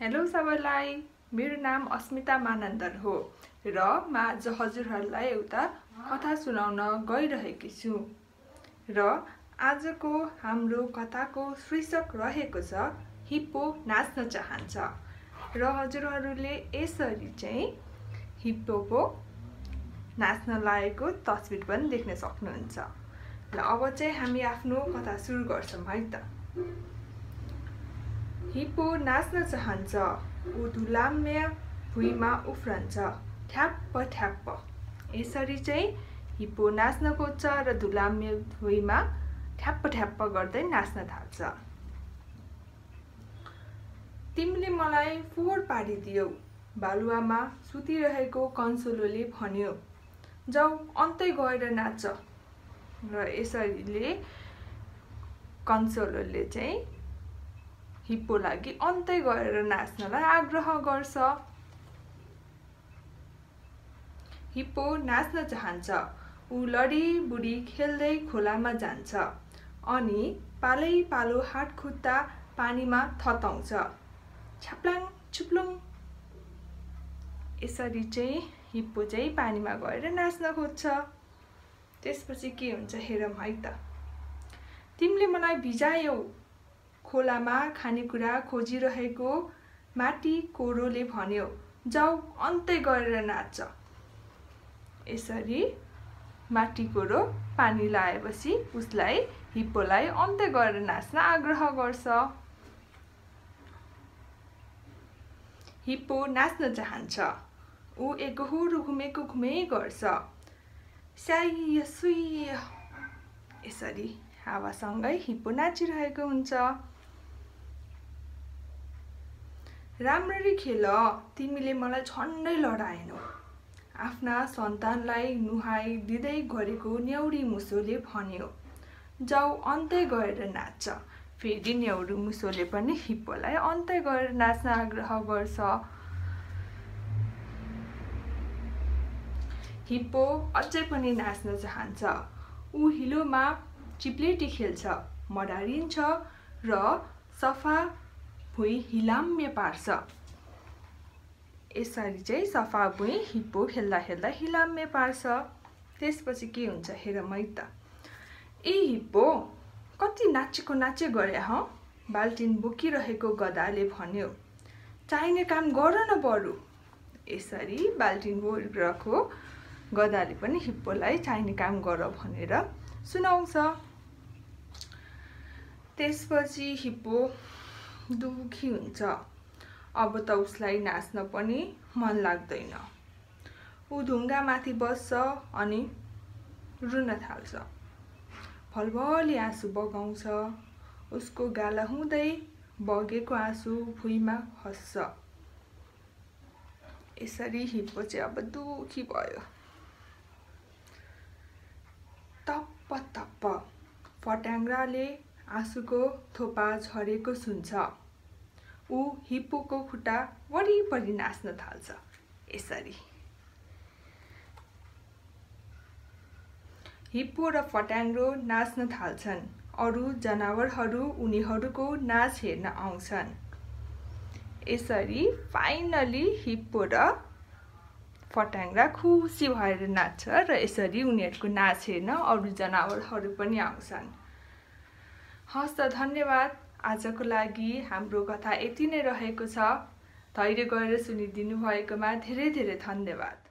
Hello सबैलाई। मेरो नाम अस्मिता मानन्दर हो र म आज हजुरहरूलाई एउटा कथा सुनाउन गइरहेकी छु। र आजको हाम्रो कथाको शीर्षक रहेको छ हिप्पो नाच्न चाहन्छ। र हजुरहरूले यसरी चाहिँ हिप्पोको नाच्न लागेको तस्बिर पनि देख्न सक्नुहुन्छ। ल अब चाहिँ हामी आफ्नो कथा सुरु गर्छौँ है त। हिप्पो नाच्न चाहन्छ। ऊ धुलाम्य भुइँमा उफ्रन्छ। ठ्याप्प ठ्याप्प। यसरी चाहिँ हिप्पो नाच्न खोज्छ र धुलाम्य भुइँमा ठ्याप्प ठ्याप्प गर्दै नाच्न थाल्छ। तिमीले मलाई फोहोर पारिदियौ। बालुवामा सुतिरहेको कन्सोलोले भन्यो जाऊ अन्तै गएर नाच। र यसरीले कन्सोलोले चाहिँ हिप्पो लागि अन्तै गएर नाच्नलाई आग्रह गर्छ। हिप्पो नाच्न चाहन्छ। ऊ लडी बुढी खेल्दै खोलामा जान्छ अनि पालै पालो हात खुट्टा पानीमा थताउँछ। छ्याप्लाङ छुप्लुङ। यसरी चाहिँ हिप्पो चाहिँ पानीमा गएर नाच्न खोज्छ। त्यसपछि के हुन्छ हेरौँ है त। तिमीले मलाई भिजायौ। खोलामा खानेकुरा खोजिरहेको माटी कोरोले भन्यो जाऊ अन्तै गरेर नाच यसरी माटी कोरो पानी लाएपछि उसलाई हिप्पोलाई अन्त्य गरेर नाच्न आग्रह गर्छ। हिप्पो नाच्न चाहन्छ। ऊ एकहोरो घुमेको घुमे गर्छ। स्याय सुय यसरी हावासँगै हिप्पो नाचिरहेको हुन्छ। राम्ररी खेल तिमीले मलाई छन्डै लडाएनौ। आफ्ना सन्तानलाई नुहाई दिँदै गरेको न्याउरी मुसोले भन्यो जाऊ अन्तै गएर नाच्छ फेरि न्याउरी मुसोले पनि हिप्पोलाई अन्तै गएर नाच्न आग्रह गर्छ। हिप्पो अझै पनि नाच्न चाहन्छ। ऊ हिलोमा चिप्लेटी खेल्छ मडारिन्छ र सफा भुइँ हिलाम्य पार्छ। यसरी चाहिँ सफा भुइँ हिप्पो खेल्दा खेल्दा हिलाम्य पार्छ। त्यसपछि के हुन्छ हेर मै त। ए हिप्पो कति नाचेको नाचे गरे ह? बाल्टिन बोकिरहेको गदाले भन्यो चाहिने काम गर न बरु। यसरी बाल्टिन बोकिरहेको गदाले पनि हिप्पोलाई चाहिने काम गर भनेर सुनाउँछ। त्यसपछि हिप्पो दुखी हुन्छ। अब त उसलाई नाच्न पनि मन लाग्दैन। ऊ ढुङ्गामाथि बस्छ अनि रुन थाल्छ। भलभली आँसु बगाउँछ। उसको गाला हुँदै बगेको आँसु भुइँमा खस्छ यसरी हिप्पो चाहिँ अब दुखी भयो। तप्प तप्प फट्याङ्ग्राले आँसुको थोपा झरेको सुन्छ। ऊ हिप्पोको खुट्टा वरिपरि नाच्न थाल्छ। यसरी। हिप्पो र फट्याङ्ग्रो नाच्न थाल्छन्। अरू जनावरहरू उनीहरूको नाच हेर्न आउँछन्। यसरी फाइनली हिप्पो र फट्याङ्ग्रा खुसी भएर नाच्छ र यसरी उनीहरूको नाच हेर्न अरू जनावरहरू पनि आउँछन्। हस् त धन्यवाद। आजको लागि हाम्रो कथा यति नै रहेको छ। धैर्य गरेर सुनिदिनु भएकोमा धेरै धेरै धन्यवाद।